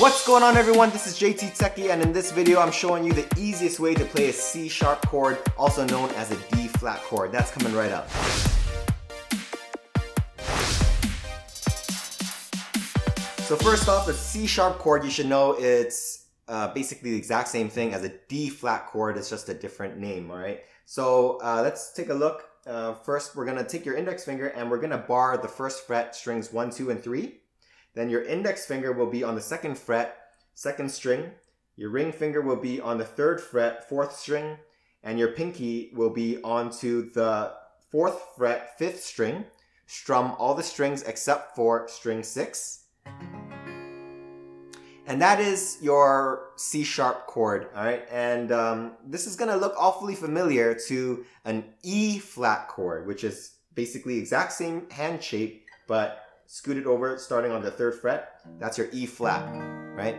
What's going on everyone? This is JT Techie and in this video I'm showing you the easiest way to play a C sharp chord, also known as a D flat chord. That's coming right up. So first off, the C sharp chord, you should know it's uh, basically the exact same thing as a D flat chord. It's just a different name, all right? So uh, let's take a look. Uh, first, we're gonna take your index finger and we're gonna bar the first fret strings one, two, and three. Then your index finger will be on the second fret, second string. Your ring finger will be on the third fret, fourth string. And your pinky will be onto the fourth fret, fifth string. Strum all the strings except for string six. And that is your C sharp chord, all right? And um, this is gonna look awfully familiar to an E flat chord, which is basically exact same hand shape, but scoot it over starting on the third fret. That's your E flat, right?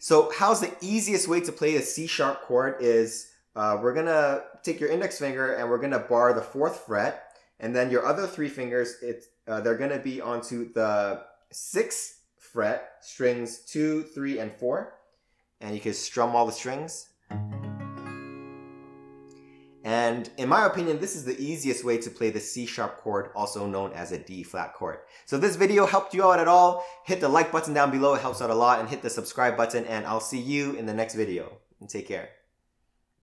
So how's the easiest way to play a C sharp chord is uh, we're gonna take your index finger and we're gonna bar the fourth fret and then your other three fingers, it's, uh, they're gonna be onto the sixth fret, strings two, three, and four. And you can strum all the strings. And in my opinion, this is the easiest way to play the C sharp chord, also known as a D flat chord. So if this video helped you out at all, hit the like button down below, it helps out a lot, and hit the subscribe button, and I'll see you in the next video. And take care.